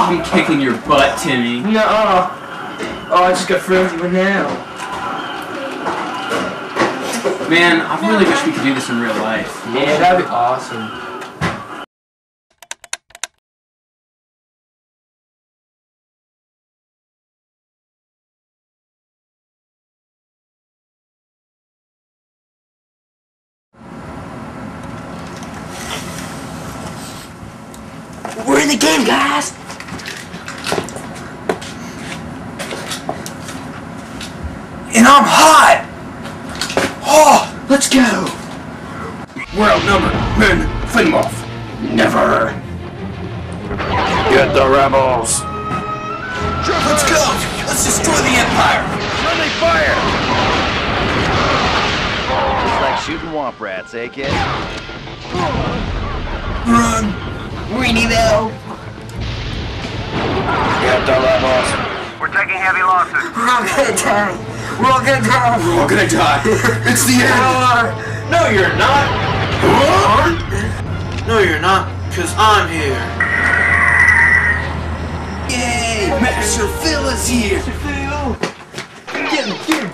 I'm kicking your butt, Timmy. No. Uh, oh, I just got friends with now. Man, I really wish we could do this in real life. Yeah, that'd be awesome. We're in the game, guys! And I'm hot! Oh! Let's go! We're outnumbered. Men, fight them off. Never. Get the rebels. Let's go! Let's destroy the Empire! Friendly fire! It's like shooting womp rats, eh, kid? Run! We need help! Get the rebels. We're taking heavy losses. We're all gonna die! We're all gonna die! We're all gonna die. It's the end. Uh, no, you're not. What? No, you're not. Because I'm here. Yay! Master Phil is here! Get him, get him!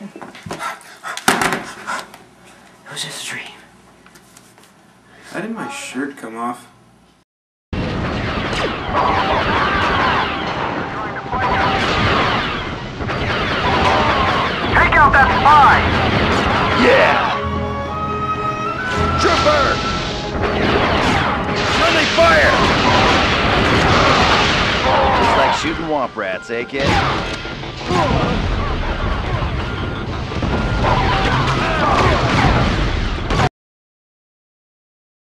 It How did my shirt come off? Take out that spy! Yeah! Trooper! Friendly fire! It's like shooting womp rats, eh, kid?